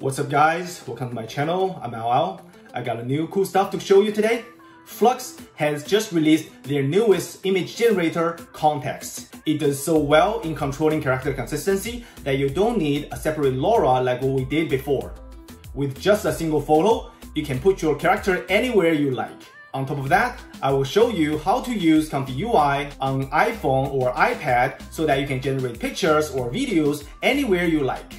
What's up guys? Welcome to my channel. I'm Al. I got a new cool stuff to show you today. Flux has just released their newest image generator, Kontext. It does so well in controlling character consistency that you don't need a separate LoRA like what we did before. With just a single photo, you can put your character anywhere you like. On top of that, I will show you how to use Comfy UI on iPhone or iPad so that you can generate pictures or videos anywhere you like.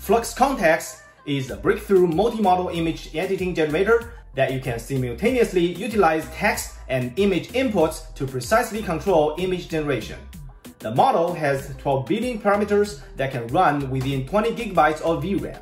Flux Kontext is a breakthrough multi-modal image editing generator that you can simultaneously utilize text and image inputs to precisely control image generation. The model has 12 billion parameters that can run within 20 gigabytes of VRAM.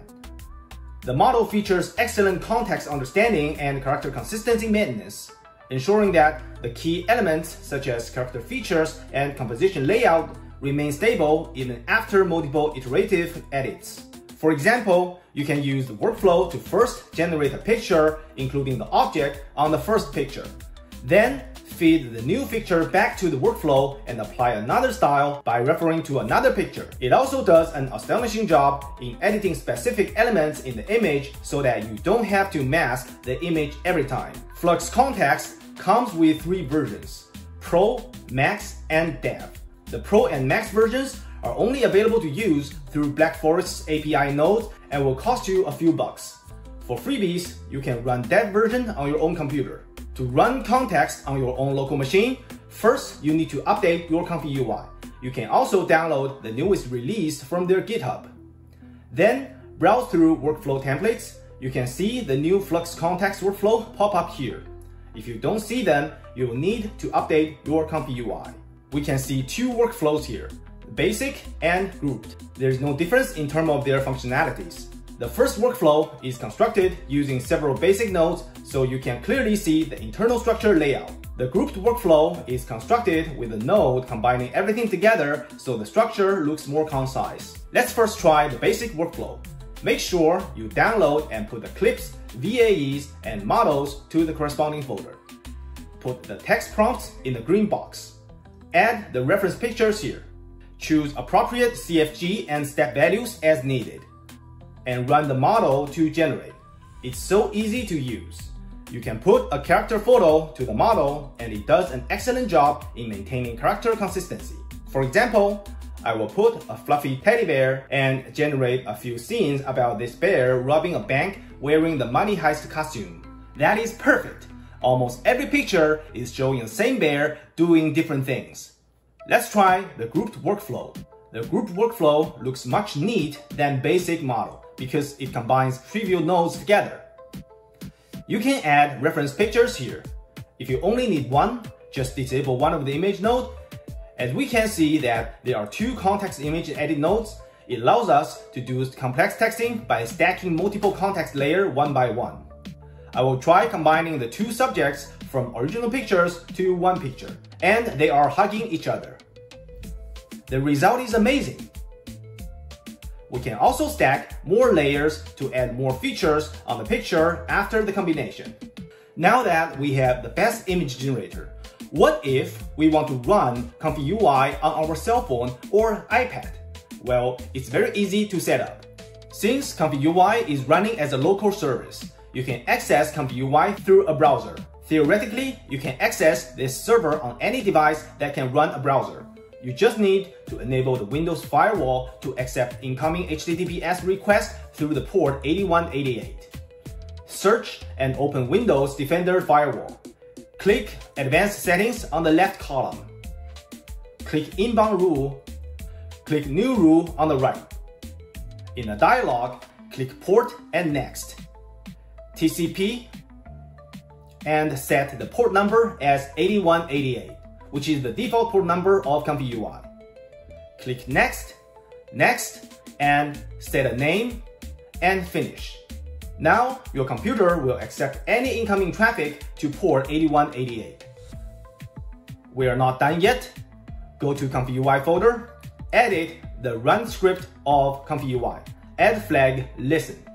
The model features excellent context understanding and character consistency maintenance, ensuring that the key elements such as character features and composition layout remain stable even after multiple iterative edits. For example, you can use the workflow to first generate a picture, including the object on the first picture. Then feed the new picture back to the workflow and apply another style by referring to another picture. It also does an astonishing job in editing specific elements in the image so that you don't have to mask the image every time. Flux Kontext comes with three versions, Pro, Max, and Dev. The Pro and Max versions are only available to use through Black Forest's API node and will cost you a few bucks. For freebies, you can run that version on your own computer. To run Kontext on your own local machine, first you need to update your Comfy UI. You can also download the newest release from their GitHub. Then browse through workflow templates. You can see the new Flux Kontext workflow pop up here. If you don't see them, you will need to update your Comfy UI. We can see two workflows here, basic and grouped. There's no difference in terms of their functionalities. The first workflow is constructed using several basic nodes so you can clearly see the internal structure layout. The grouped workflow is constructed with a node combining everything together so the structure looks more concise. Let's first try the basic workflow. Make sure you download and put the clips, VAEs, and models to the corresponding folder. Put the text prompts in the green box. Add the reference pictures here. Choose appropriate CFG and step values as needed and run the model to generate. It's so easy to use. You can put a character photo to the model and it does an excellent job in maintaining character consistency. For example, I will put a fluffy teddy bear and generate a few scenes about this bear robbing a bank wearing the money heist costume. That is perfect. Almost every picture is showing the same bear doing different things. Let's try the grouped workflow. The grouped workflow looks much neat than basic model because it combines trivial nodes together. You can add reference pictures here. If you only need one, just disable one of the image node. As we can see that there are two Kontext image edit nodes, it allows us to do complex texting by stacking multiple Kontext layer one by one. I will try combining the two subjects from original pictures to one picture, and they are hugging each other. The result is amazing. We can also stack more layers to add more features on the picture after the combination. Now that we have the best image generator, what if we want to run Comfy UI on our cell phone or iPad? Well, it's very easy to set up. Since Comfy UI is running as a local service, you can access Comfy UI through a browser. Theoretically, you can access this server on any device that can run a browser. You just need to enable the Windows firewall to accept incoming HTTPS requests through the port 8188. Search and open Windows Defender Firewall. Click Advanced Settings on the left column. Click Inbound Rule. Click New Rule on the right. In a dialog, click Port and Next. TCP and set the port number as 8188 which is the default port number of Comfy UI. Click Next, Next, and set a name, and finish. Now, your computer will accept any incoming traffic to port 8188. We are not done yet. Go to Comfy UI folder, edit the run script of Comfy UI, add flag listen.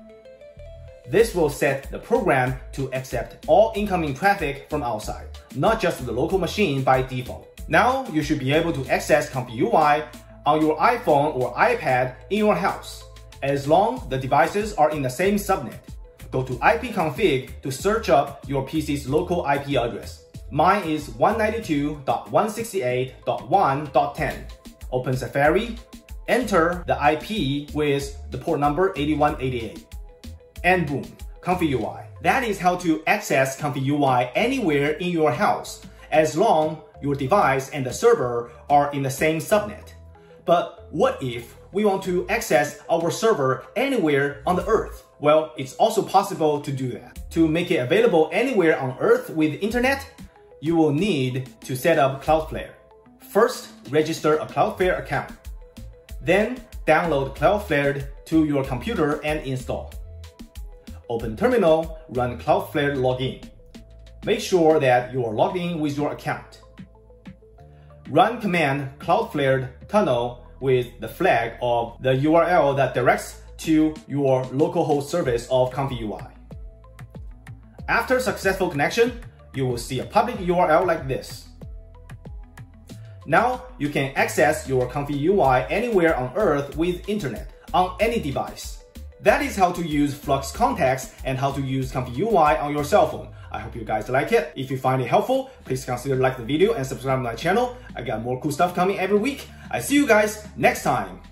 This will set the program to accept all incoming traffic from outside, not just the local machine by default. Now you should be able to access Comfy UI on your iPhone or iPad in your house. as long the devices are in the same subnet. Go to ipconfig to search up your PC's local IP address. Mine is 192.168.1.10. Open Safari, enter the IP with the port number 8188. And boom, Comfy UI. That is how to access Comfy UI anywhere in your house, as long your device and the server are in the same subnet. But what if we want to access our server anywhere on the earth? Well, it's also possible to do that. To make it available anywhere on earth with internet, you will need to set up Cloudflare. First, register a Cloudflare account. Then, download Cloudflare to your computer and install. Open Terminal, run Cloudflare login. Make sure that you are logged in with your account. Run command Cloudflare tunnel with the flag of the URL that directs to your localhost service of Comfy UI. After successful connection, you will see a public URL like this. Now, you can access your Comfy UI anywhere on Earth with internet, on any device. That is how to use Flux Kontext and how to use Comfy UI on your cell phone. I hope you guys like it. If you find it helpful, please consider like the video and subscribe to my channel. I got more cool stuff coming every week. I see you guys next time.